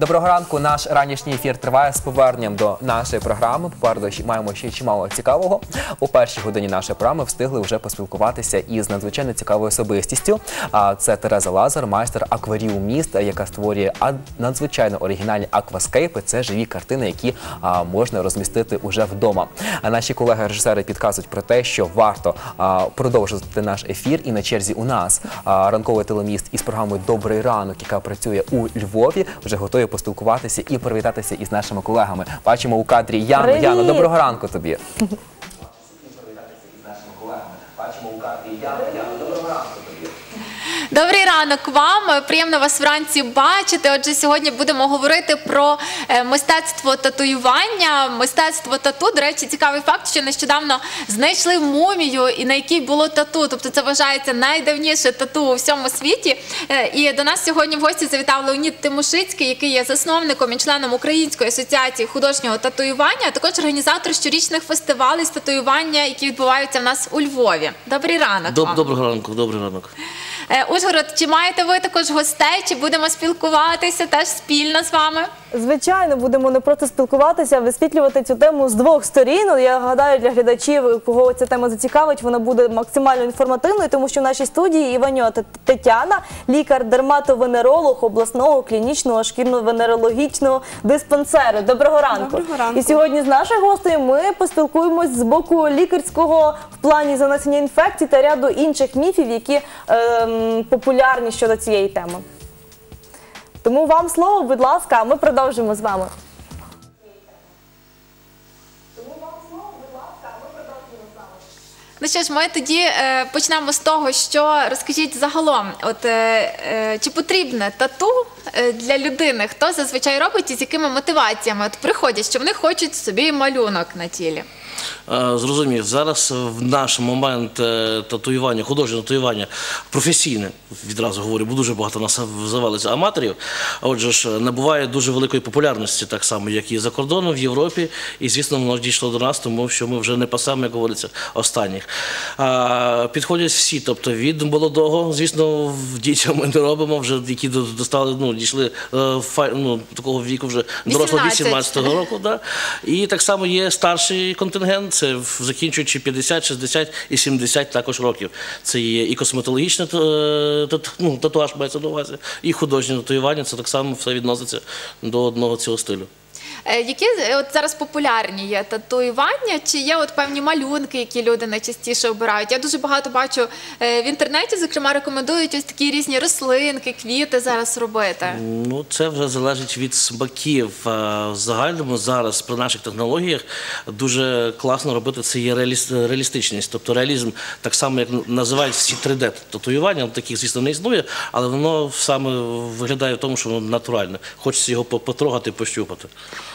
Доброго ранку. Наш ранішній ефір триває з поверненням до нашої програми. Попереду маємо ще чимало цікавого. У першій годині нашої програми встигли вже поспілкуватися із надзвичайно цікавою особистістю. А це Тереза Лазар, майстер акваріум міст, яка створює ад- надзвичайно оригінальні акваскейпи. Це живі картини, які можна розмістити уже вдома. А наші колеги-режисери підказують про те, що варто а, продовжувати наш ефір. І на черзі у нас ранковий телеміст із програмою Добрий ранок, яка працює у Львові, вже готові поспілкуватися і привітатися із нашими колегами. Бачимо у кадрі Яну. Привіт! Яно, доброго ранку тобі. Бачимо у кадрі Яну. Яну, доброго ранку тобі. Добрий ранок вам. Приємно вас вранці бачити. Отже, сьогодні будемо говорити про е, мистецтво татуювання, мистецтво тату. До речі, цікавий факт, що нещодавно знайшли мумію, і на якій було тату. Тобто це вважається найдавніше тату у всьому світі. Е, І до нас сьогодні в гості завітав Леонід Тимошицький, який є засновником і членом Української асоціації художнього татуювання, а також організатор щорічних фестивалей з татуювання, які відбуваються в нас у Львові. Добрий ранок. Доб- вам. Доброго ранку, добрий ранок. Е, Ужгород, чи маєте ви також гостей? Чи будемо спілкуватися теж спільно з вами? Звичайно, будемо не просто спілкуватися, а висвітлювати цю тему з двох сторін. Ну, Я гадаю, для глядачів, кого ця тема зацікавить, вона буде максимально інформативною, тому що в нашій студії Іваньо Тетяна, лікар-дерматовенеролог обласного клінічного шкірно-венерологічного диспансеру. Доброго ранку. Доброго ранку. І сьогодні з нашою гостею ми поспілкуємось з боку лікарського в плані занесення інфекцій та ряду інших міфів, які ем, популярні щодо цієї теми. Тому вам слово, будь ласка, а ми продовжимо з вами. Ну що ж, ми тоді е, почнемо з того, що розкажіть загалом, от е, е, чи потрібне тату е, для людини? Хто зазвичай робить і з якими мотиваціями? От приходять, що вони хочуть собі малюнок на тілі. Е, Зрозумів, зараз в наш момент е, татуювання, художнє татуювання професійне, відразу говорю, бо дуже багато нас завелися аматорів. Отже ж, набуває дуже великої популярності, так само, як і за кордоном, в Європі. І, звісно, воно дійшло до нас, тому що ми вже не пасемо, як говориться, останніх. Підходять всі, тобто від молодого, звісно, дітям ми не робимо, вже які достали, ну, дійшли е, ну, такого віку вже дорослого 18. 18 року. Да? І так само є старший контингент, це закінчуючи 50, 60 і 70 також років. Це є і косметологічне е, ну, татуаж мається на увазі, і художнє татуювання, це так само все відноситься до одного цього стилю. Е, Які е, от зараз популярні є татуювання? Чи є от певні малюнки, які люди найчастіше обирають? Я дуже багато бачу е, в інтернеті, зокрема, рекомендують ось такі різні рослинки, квіти зараз робити. Ну, це вже залежить від смаків. В загальному зараз при наших технологіях дуже класно робити це є реалістичність. Тобто реалізм, так само як називають всі 3D татуювання, таких, звісно, не існує, але воно саме виглядає в тому, що воно натуральне. Хочеться його по- потрогати, пощупати.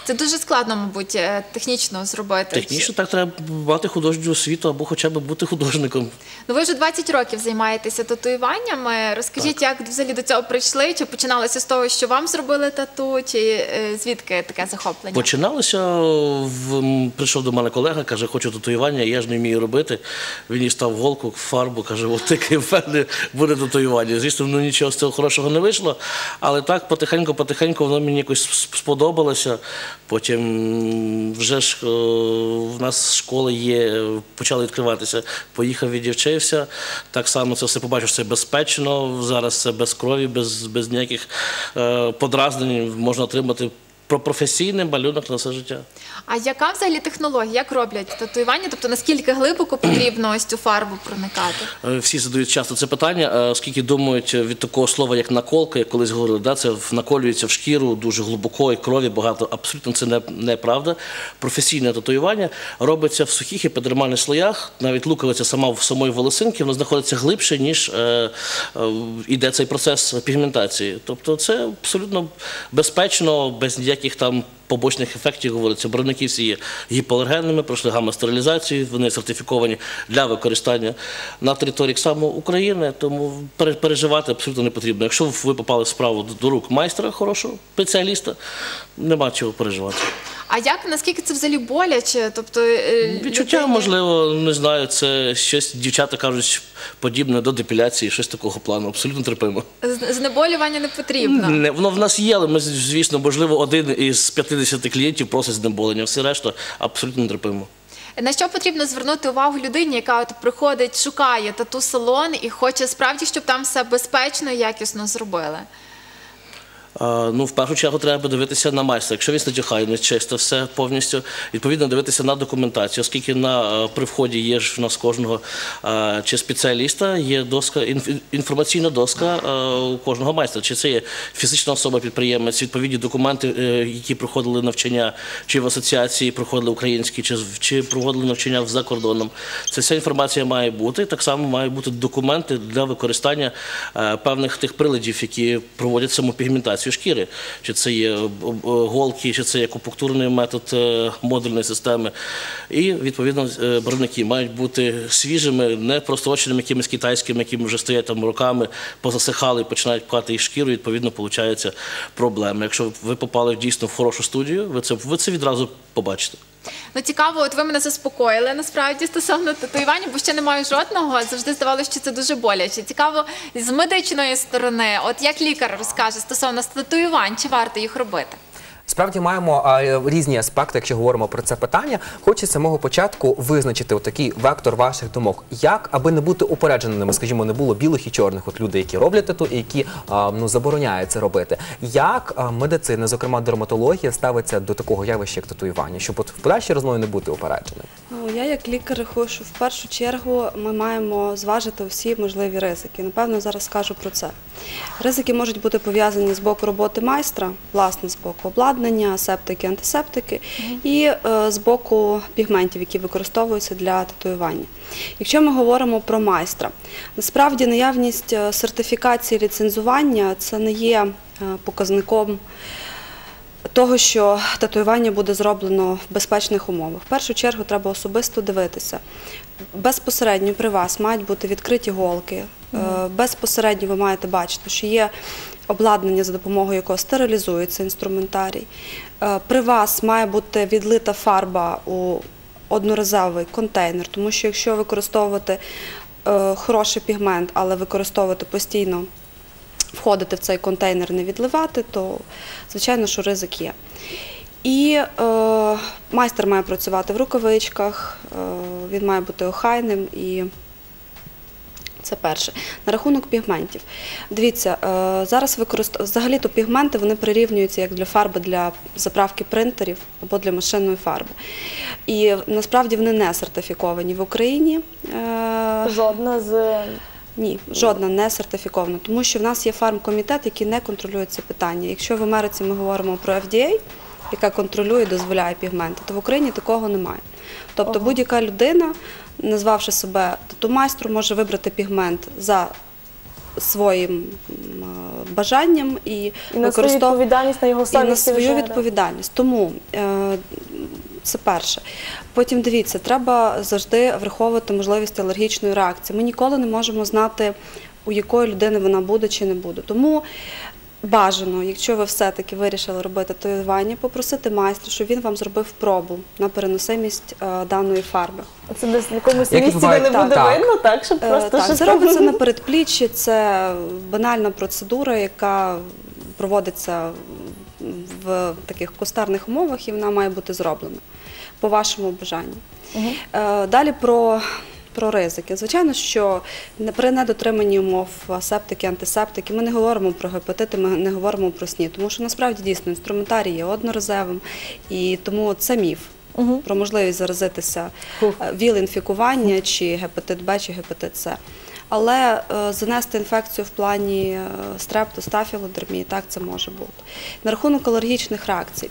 Це дуже складно, мабуть, е, технічно зробити. Технічно так треба мати художню освіту або хоча б бути художником. Ну ви вже 20 років займаєтеся татуюваннями. Розкажіть, як взагалі до цього прийшли? Чи починалося з того, що вам зробили тату, чи е, звідки таке захоплення? Починалося, в, прийшов до мене колега, каже, хочу татуювання, я ж не вмію робити. Він дістав голку, фарбу, каже, от такий в мене буде татуювання. Звісно, ну, нічого з цього хорошого не вийшло, але так потихеньку-потихеньку воно мені якось сп- сподобалося. Потім вже ж е, в нас школи є, почали відкриватися. Поїхав, відівчився. Так само це все побачив, що це безпечно. Зараз це без крові, без, без ніяких е, подразнень можна отримати про професійний малюнок на все життя. А яка взагалі технологія? Як роблять татуювання? Тобто наскільки глибоко потрібно ось цю фарбу проникати? Е, Всі задають часто це питання, е, оскільки думають від такого слова, як наколка, як колись говорили, да, це наколюється в шкіру дуже глибоко і крові багато. Абсолютно це не, неправда. Професійне татуювання робиться в сухих епідермальних слоях. Навіть луковиця сама в самої волосинки вона знаходиться глибше, ніж е, е, іде цей процес пігментації. Тобто це абсолютно безпечно, без ніяких там побочних ефектів говориться. Броники всі є гіпоалергенними, пройшли гамма-стерилізацію, вони сертифіковані для використання на території саме України, тому переживати абсолютно не потрібно. Якщо ви попали в справу до рук майстра хорошого, спеціаліста, нема чого переживати. А як наскільки це взагалі боляче? Тобто е, Відчуття, людині- можливо, не знаю, це щось дівчата кажуть подібне до депіляції, щось такого плану. Абсолютно терпимо. Знеболювання не потрібно. Не, воно в нас є, але ми, звісно, можливо, один із 50 клієнтів просить знеболення. Все решта абсолютно не терпимо. На що потрібно звернути увагу людині, яка от приходить, шукає тату салон і хоче справді, щоб там все безпечно і якісно зробили? Ну, в першу чергу треба подивитися на майстра. Якщо він надягає не чисто все повністю, відповідно дивитися на документацію, оскільки на е, при вході є ж в нас кожного е, чи спеціаліста, є доска інф- інформаційна доска е, у кожного майстра. Чи це є фізична особа, підприємець, відповідні документи, які проходили навчання, чи в асоціації проходили українські, чи, чи проходили навчання за кордоном. Це вся інформація має бути. Так само мають бути документи для використання певних тих приладів, які проводять самопігментацію шкіри. Чи це є е, голки, чи це є акупунктурний метод е, модульної системи. І відповідно е, барвники мають бути свіжими, не простроченими якимись китайськими, які вже стоять там роками, позасихали і починають пхати їх шкіру. Відповідно, виходить проблеми. Якщо ви попали дійсно в хорошу студію, ви це ви це відразу побачите. Ну цікаво, от ви мене заспокоїли насправді стосовно татуювання, бо ще не маю жодного. Завжди здавалося, що це дуже боляче. Цікаво з медичної сторони, от як лікар розкаже стосовно татуювань, чи варто їх робити? Справді маємо а, різні аспекти, якщо говоримо про це питання. Хочеться з самого початку визначити такий вектор ваших думок. Як, аби не бути упередженими, скажімо, не було білих і чорних, от люди, які роблять тату і які а, ну, забороняють це робити. Як а, медицина, зокрема дерматологія, ставиться до такого явища, як татуювання, щоб от в подальшій розмові не бути упередженим? Ну, я як лікар що в першу чергу ми маємо зважити всі можливі ризики. Напевно, зараз скажу про це. Ризики можуть бути пов'язані з боку роботи майстра, власне, з боку обладнання, септики, антисептики, і е, з боку пігментів, які використовуються для татуювання. Якщо ми говоримо про майстра, насправді наявність е, сертифікації ліцензування це не є е, показником того, що татуювання буде зроблено в безпечних умовах. В першу чергу треба особисто дивитися. Безпосередньо при вас мають бути відкриті голки. Е, Безпосередньо ви маєте бачити, що є обладнання, за допомогою якого стерилізується інструментарій. Е, При вас має бути відлита фарба у одноразовий контейнер, тому що якщо використовувати е, хороший пігмент, але використовувати постійно входити в цей контейнер, не відливати, то звичайно, що ризик є. І е, майстер має працювати в рукавичках, е, він має бути охайним і це перше. На рахунок пігментів. Дивіться, е, зараз використ... взагалі-то пігменти вони прирівнюються як для фарби для заправки принтерів або для машинної фарби. І насправді вони не сертифіковані в Україні. Е, Жодна з ні, жодна не сертифікована, тому що в нас є фармкомітет, який не контролює ці питання. Якщо в Америці ми говоримо про FDA, яка контролює і дозволяє пігменти, то в Україні такого немає. Тобто будь-яка людина, назвавши себе тату-майстром, може вибрати пігмент за своїм е, бажанням і, свою відповідальність на його і на свою відповідальність. Тому е, це перше. Потім дивіться, треба завжди враховувати можливість алергічної реакції. Ми ніколи не можемо знати, у якої людини вона буде чи не буде. Тому бажано, якщо ви все-таки вирішили робити татуювання, попросити майстра, щоб він вам зробив пробу на переносимість е, даної фарби. Це десь на якомусь Як місці, де буває- не так, буде так. видно, так, щоб Е, просто Так, щось це робиться на передпліччі, це банальна процедура, яка проводиться в таких кустарних умовах і вона має бути зроблена по вашому бажанню. Е, Далі про, про ризики. Звичайно, що при недотриманні умов септики, антисептики, ми не говоримо про гепатити, ми не говоримо про СНІ, тому що насправді дійсно інструментарій є одноразовим, і тому це міф. Про можливість заразитися е, віл-інфікування чи гепатит Б, чи гепатит С. Але е, занести інфекцію в плані е, стрепту, стафілодермії, так це може бути. На рахунок алергічних реакцій.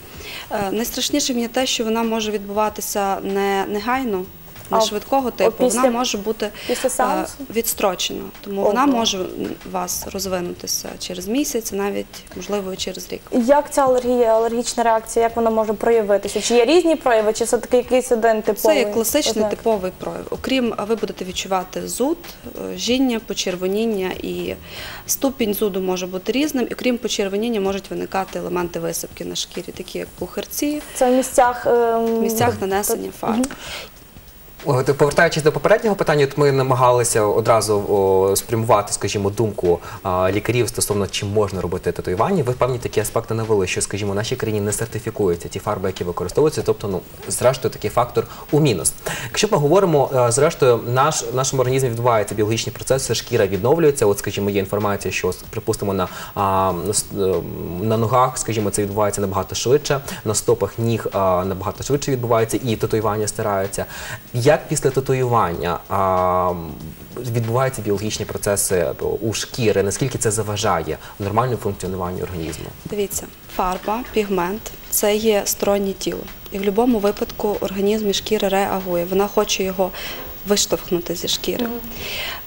найстрашніше мені те, що вона може відбуватися не негайно, не швидкого типу, після- вона може бути після е, відстрочена. Тому Ого. вона може у вас розвинутися через місяць, навіть можливо через рік. Як ця алергія, алергічна реакція, як вона може проявитися? Чи є різні прояви, чи все таки якийсь один типовий? Це є класичний ознак? типовий прояв. Окрім ви будете відчувати зуд, е, жіння, почервоніння і ступінь зуду може бути різним. І крім почервоніння можуть виникати елементи висипки на шкірі, такі як пухарці, Це в місцях, ем, в місцях нанесення фарб. Повертаючись до попереднього питання, ми намагалися одразу спрямувати, скажімо, думку лікарів стосовно чим можна робити татуювання. Ви певні такі аспекти навели, що, скажімо, в нашій країні не сертифікуються ті фарби, які використовуються. Тобто, ну зрештою, такий фактор у мінус. Якщо ми говоримо, е, зрештою, наш в нашому організмі відбуваються біологічні процеси, шкіра відновлюється. От, скажімо, є інформація, що припустимо на, е, на ногах, скажімо, це відбувається набагато швидше, на стопах ніг набагато швидше відбувається, і татуювання стираються. Як після татуювання а, відбуваються біологічні процеси у шкіри? Наскільки це заважає нормальному функціонуванню організму? Дивіться, фарба, пігмент це є стороннє тіло. І в будь-якому випадку організм і шкіра реагує. Вона хоче його виштовхнути зі шкіри.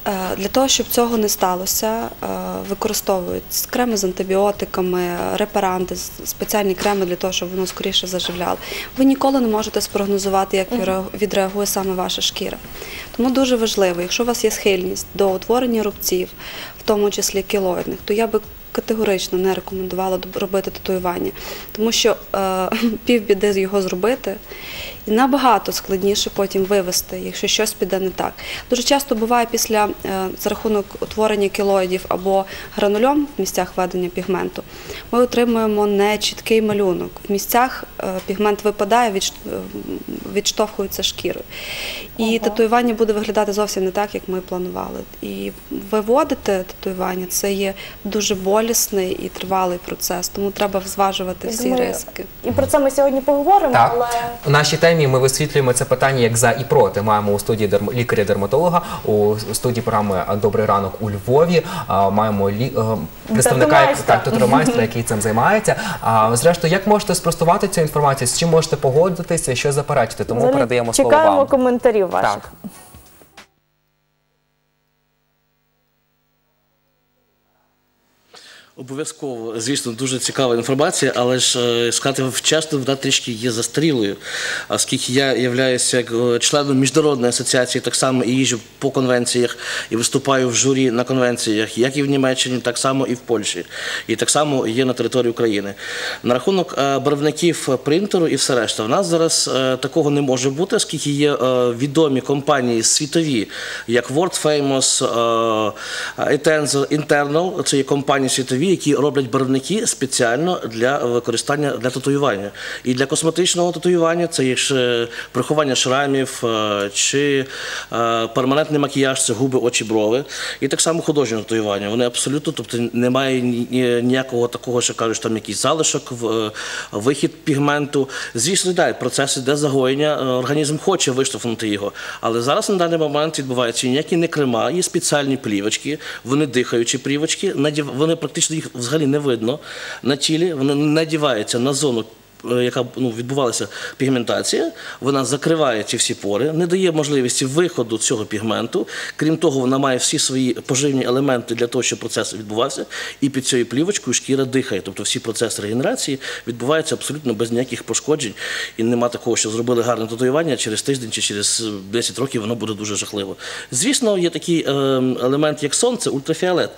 Е, Для того, щоб цього не сталося, е, використовують креми з антибіотиками, репаранти, спеціальні креми для того, щоб воно скоріше заживляло. Ви ніколи не можете спрогнозувати, як відреагує саме ваша шкіра. Тому дуже важливо, якщо у вас є схильність до утворення рубців, в тому числі кілоїдних, то я би категорично не рекомендувала робити татуювання, тому що е, півбіди його зробити. І набагато складніше потім вивести, якщо щось піде не так. Дуже часто буває після е, за рахунок утворення кілоїдів або гранульом в місцях ведення пігменту, ми отримуємо нечіткий малюнок. В місцях е, пігмент випадає, відш- е, відштовхується шкірою. І татуювання буде виглядати зовсім не так, як ми планували. І виводити татуювання це є дуже болісний і тривалий процес, тому треба зважувати всі думаю, ризики. І про це ми сьогодні поговоримо, Так, але у нашій темі ми висвітлюємо це питання як за і проти. Маємо у студії дерм- лікаря-дерматолога, у студії програми Добрий ранок у Львові. а, Маємо лі... е, представника як- Тату-майстра. який цим займається. А зрештою, як можете спростувати цю інформацію? З чим можете погодитися, що заперечити? Тому взагалі передаємо слово чекаємо коментарів ваших. Так. Обов'язково, звісно, дуже цікава інформація, але ж е, сказати вам чесно, вона трішки є застарілою. Оскільки я являюся як, е, членом міжнародної асоціації, так само і їжджу по конвенціях і виступаю в журі на конвенціях, як і в Німеччині, так само і в Польщі, і так само є на території України. На рахунок е, барвників принтеру і все решта, в нас зараз такого не може бути, оскільки є відомі компанії світові, як Word Famous, Internal, це є компанії світові, які роблять барвники спеціально для використання для татуювання. І для косметичного татуювання це є приховання шрамів е, чи е, перманентний макіяж, це губи, очі, брови. І так само художнє татуювання. Вони абсолютно, тобто немає ні- ні- ніякого такого, що кажуть, там якийсь залишок, е, вихід пігменту. Звісно, да, процес іде загоєння, організм хоче виштовхнути його. Але зараз на даний момент відбуваються ніякі не крема, є спеціальні плівочки, вони дихаючі плівочки, вони практично їх взагалі не видно на тілі, вони надіваються на зону. Е, Яка ну, відбувалася пігментація, вона закриває ці всі пори, не дає можливості виходу цього пігменту. Крім того, вона має всі свої поживні елементи для того, щоб процес відбувався. І під цією плівочкою шкіра дихає. Тобто всі процеси регенерації відбуваються абсолютно без ніяких пошкоджень. І нема такого, що зробили гарне татуювання через тиждень чи через 10 років воно буде дуже жахливо. Звісно, є такий е, елемент, як сонце, ультрафіолет.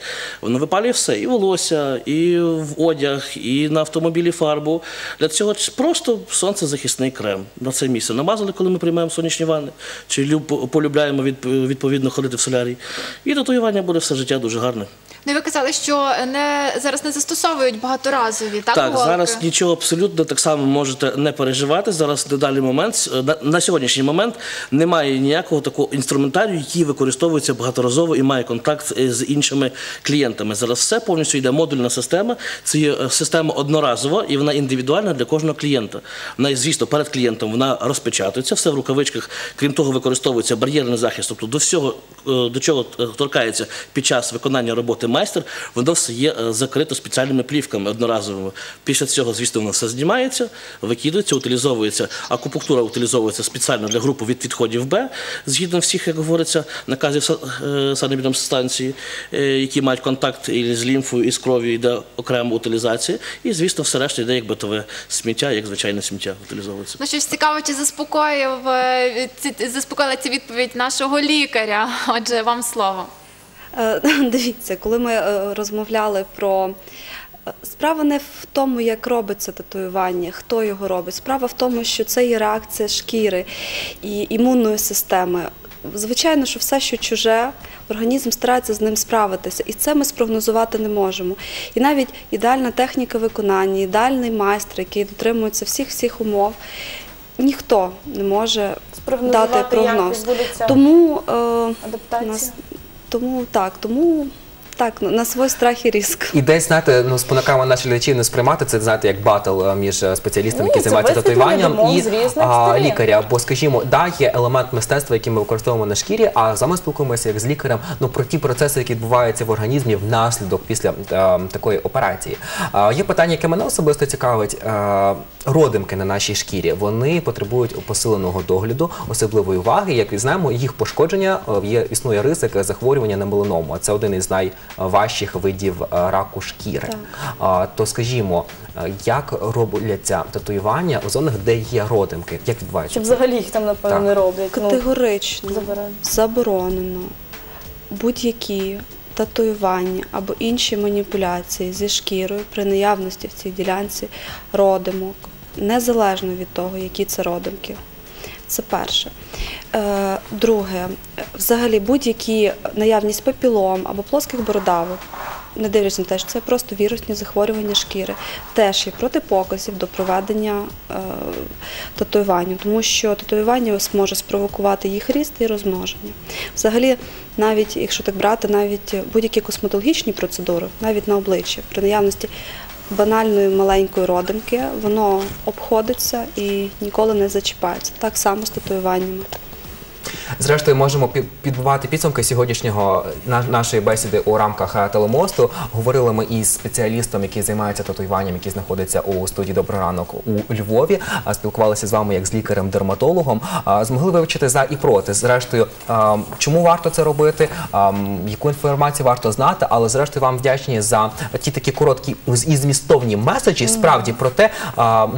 Воно випалює все, і волосся, і в одяг, і на автомобілі фарбу. Для цього ч- просто сонцезахисний крем на це місце. Намазали, коли ми приймаємо сонячні ванни, чи полюбляємо відповідно ходити в солярій. І татуювання буде все життя дуже гарне. Ну, ви казали, що не зараз не застосовують багаторазові, так? Так, голки? зараз нічого абсолютно так само можете не переживати. Зараз на даний момент, на, на сьогоднішній момент немає ніякого такого інструментарію, який використовується багаторазово і має контакт е, з іншими клієнтами. Зараз все повністю йде модульна система. Це є е, система одноразова і вона індивідуальна для кожного клієнта. Вона, звісно, перед клієнтом вона розпечатується, все в рукавичках. Крім того, використовується бар'єрний захист, тобто до всього, е, до чого е, торкається під час виконання роботи майстер, воно все є е, закрито спеціальними плівками одноразовими. Після цього, звісно, воно все знімається, викидується, утилізовується. Акупунктура утилізовується спеціально для групи від відходів Б, згідно всіх, як говориться, наказів е, санепідемстанції, е, які мають контакт і з лімфою, і з кров'ю, йде окрема утилізація. І, звісно, все решта йде як битове сміття, як звичайне сміття утилізовується. Ну що ж цікаво, чи заспокоїв заспокоїла ця відповідь нашого лікаря? Отже, вам слово. Е, Дивіться, коли ми е, розмовляли про е, справа не в тому, як робиться татуювання, хто його робить. Справа в тому, що це є реакція шкіри і імунної системи. Звичайно, що все, що чуже, організм старається з ним справитися, і це ми спрогнозувати не можемо. І навіть ідеальна техніка виконання, ідеальний майстер, який дотримується всіх всіх умов, ніхто не може дати як прогноз. відбудеться Тому е, адаптація. нас- тому так, тому так, на свій страх і риск. І десь, знаєте, ну спонукаємо наші глядачів не сприймати це, знаєте, як батл е, між е, спеціалістами, які займаються татуюванням, і а, лікаря. Бо, скажімо, да, є елемент мистецтва, який ми використовуємо на шкірі, а саме спілкуємося як з лікарем ну, про ті процеси, які відбуваються в організмі внаслідок після е, такої операції. А, є питання, яке мене особисто цікавить. Е, родимки на нашій шкірі вони потребують посиленого догляду, особливої уваги. Як і знаємо, їх пошкодження є існує ризик захворювання на меланому. Це один із найважчих видів е, раку шкіри. То скажімо, е, як робляться татуювання у зонах, де є родимки? Як відбувається? Чи взагалі їх там, напевно, не роблять? Ну, Категорично заборонено. заборонено будь-які татуювання або інші маніпуляції зі шкірою при наявності в цій ділянці родимок, незалежно від того, які це родимки. Це перше. Е, друге, взагалі будь-які наявність папілом або плоских бородавок, не дивлячись на те, що це просто вірусні захворювання шкіри, теж є протипоказів до проведення е, татуювання, тому що татуювання може спровокувати їх ріст і розмноження. Взагалі, навіть якщо так брати, навіть будь-які косметологічні процедури, навіть на обличчі, при наявності банальної маленької родинки, воно обходиться і ніколи не зачіпається. Так само з татуюваннями. Зрештою, можемо пі- підбивати підсумки сьогоднішнього на- нашої бесіди у рамках е, телемосту. Говорили ми із спеціалістом, який займається татуюванням, який знаходиться у студії «Добрий ранок» у Львові. А Спілкувалися з вами як з лікарем-дерматологом. Змогли вивчити за і проти. Зрештою, чому варто це робити, яку інформацію варто знати, але зрештою вам вдячні за ті такі короткі і змістовні меседжі, справді про те,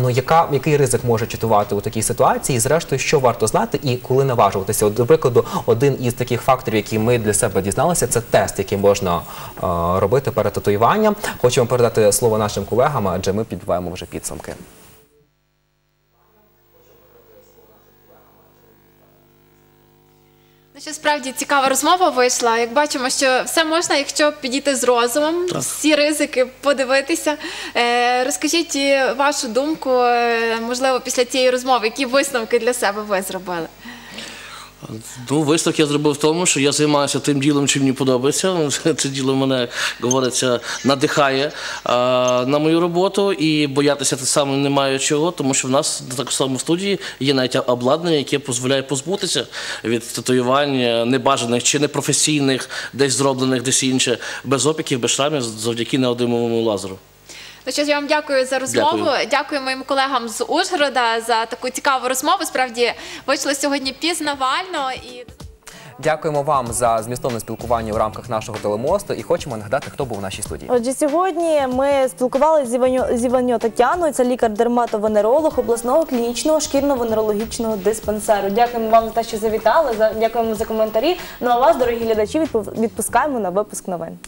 ну яка який ризик може читувати у такій ситуації, і зрештою, що варто знати і коли наважуватися. От, до прикладу, один із таких факторів, які ми для себе дізналися, це тест, який можна а, робити перед татуюванням. Хочемо передати слово нашим колегам, адже ми підбиваємо вже підсумки. Ну, що справді цікава розмова вийшла. Як бачимо, що все можна, якщо підійти з розумом, всі ризики подивитися. Е, розкажіть е, вашу думку, е, можливо, після цієї розмови, які висновки для себе ви зробили? Ну, висновок я зробив в тому, що я займаюся тим ділом, чим мені подобається. Це діло мене, говориться, надихає а, на мою роботу і боятися так само немає чого, тому що в нас так само в студії є навіть обладнання, яке дозволяє позбутися від татуювань небажаних чи непрофесійних, десь зроблених, десь інше, без опіків, без шрамів, завдяки неодимовому лазеру. Ну що ж, я вам дякую за розмову. Дякую. Дякую моїм колегам з Ужгорода за таку цікаву розмову. Справді вийшло сьогодні пізнавально і. Дякуємо вам за змістовне спілкування у рамках нашого телемосту і хочемо нагадати, хто був у нашій студії. Отже, сьогодні ми спілкувалися з Іваньо, з Іваньо Тетяною, це лікар-дерматовенеролог обласного клінічного шкірно-венерологічного диспансеру. Дякуємо вам за те, що завітали. за- Дякуємо за коментарі. Ну а вас, дорогі глядачі, відпу- відпускаємо на випуск новин.